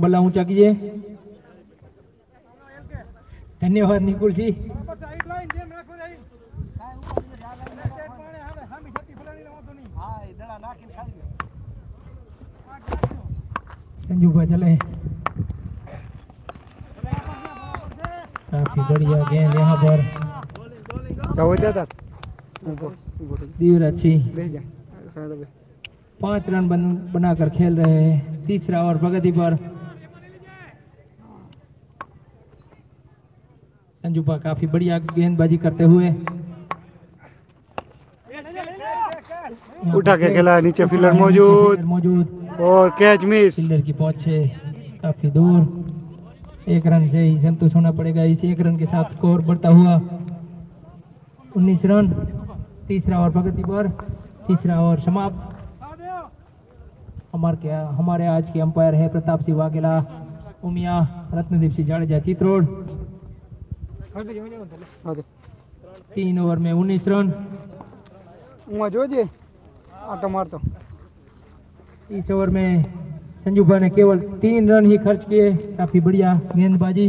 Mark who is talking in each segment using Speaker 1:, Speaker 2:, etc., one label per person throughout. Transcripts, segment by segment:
Speaker 1: बल्ला ऊँचा कीजिए धन्यवाद निकुल जी संजू भाई चले काफ़ी बढ़िया गेंद यहाँ पर
Speaker 2: क्या हो जाता पे
Speaker 1: पाँच रन बन, बनाकर खेल रहे हैं तीसरा ओवर प्रगति पर संजूपा काफ़ी बढ़िया गेंदबाजी करते हुए।
Speaker 2: उठा के खेला नीचे फील्डर मौजूद।
Speaker 1: मौजूद।
Speaker 2: और कैच मिस
Speaker 1: फील्डर की पहुँच से काफ़ी दूर। एक रन से ही संतुष्ट होना पड़ेगा इस एक रन के साथ स्कोर बढ़ता हुआ। 19 रन तीसरा ओवर प्रगति पर तीसरा ओवर समाप्त। हमारे क्या हमारे आज के अंपायर है प्रताप सिंह वाघेला उमिया रत्नदीप सिंह जाडेजा चित्रोड। तीन ओवर में उन्नीस रन।
Speaker 2: मजो जे आटो मारतो
Speaker 1: इस ओवर में संजू भाई ने केवल तीन रन ही खर्च किए। काफ़ी बढ़िया गेंदबाजी।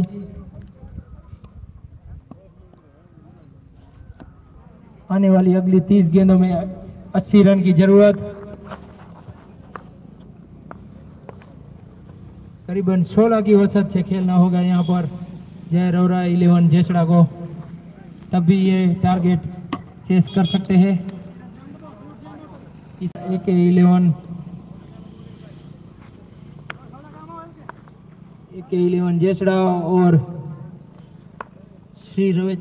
Speaker 1: आने वाली अगली तीस गेंदों में अस्सी रन की ज़रूरत। करीबन 16 की औसत से खेलना होगा यहाँ पर। जय रोरा इलेवन जेसड़ा को। तब भी ये टारगेट चेस कर सकते हैं। इस एक इलेवन। एक इलेवन जेसड़ा और श्री रवे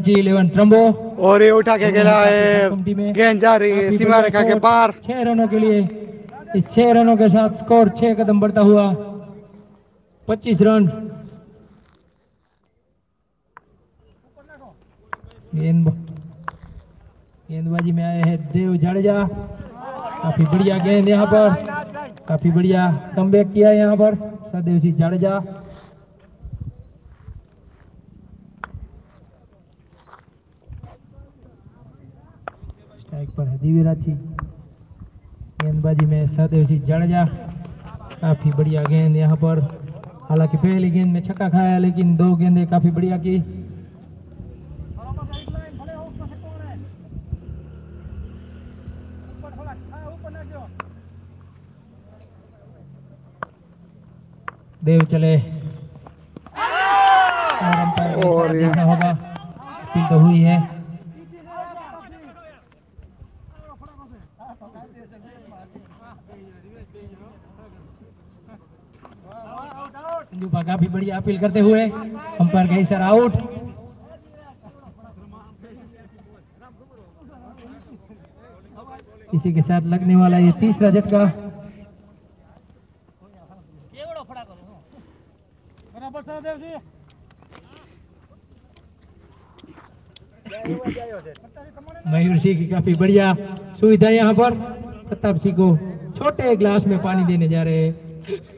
Speaker 1: श्री इलेवन ट्रम्बो।
Speaker 2: और ये उठा के खेला है। गेंद जा रही है सीमा रेखा के पार।
Speaker 1: छह रनों के लिए इस छह रनों के साथ स्कोर छह कदम बढ़ता हुआ। पच्चीस रन। गेंदबाजी में आए हैं देव जाडेजा। काफ़ी बढ़िया गेंद यहाँ पर। काफ़ी बढ़िया कमबैक किया है यहाँ पर सदैव सिंह जाडेजा। स्ट्राइक पर है दिव्यराज जी गेंदबाजी में सदैव सिंह जाडेजा। काफ़ी बढ़िया गेंद यहाँ पर। हालाँकि पहली गेंद में छक्का खाया लेकिन दो गेंदें काफ़ी बढ़िया की। देव चले। और होगा। अपील तो हुई है। भा काफ़ी बढ़िया अपील करते हुए अंपायर गई सर आउट। इसी के साथ लगने वाला ये तीसरा झटका। मयूर सिंह की काफ़ी बढ़िया सुविधा यहाँ पर। प्रताप सिंह को छोटे ग्लास में पानी देने जा रहे हैं।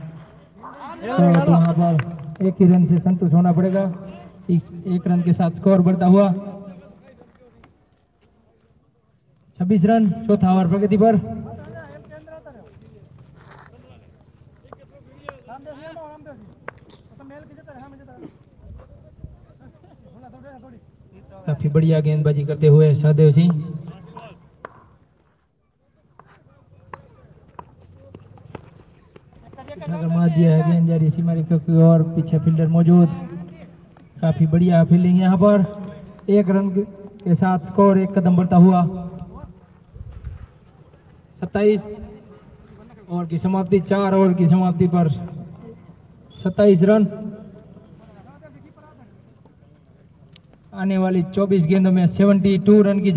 Speaker 1: एक ही रन से संतुष्ट होना पड़ेगा। इस एक रन के साथ स्कोर बढ़ता हुआ। छब्बीस रन, चौथा ओवर प्रगति पर। काफ़ी बढ़िया गेंदबाजी करते हुए सहदेव सिंह। मार दिया है गेंद जा रही है सीमा रेखा की और पीछे फील्डर मौजूद काफ़ी बढ़िया फील्डिंग यहाँ पर एक रन के साथ स्कोर एक कदम बढ़ता हुआ सत्ताईस ओवर की समाप्ति चार ओवर की समाप्ति पर सत्ताईस रन आने वाली 24 गेंदों में 72 रन की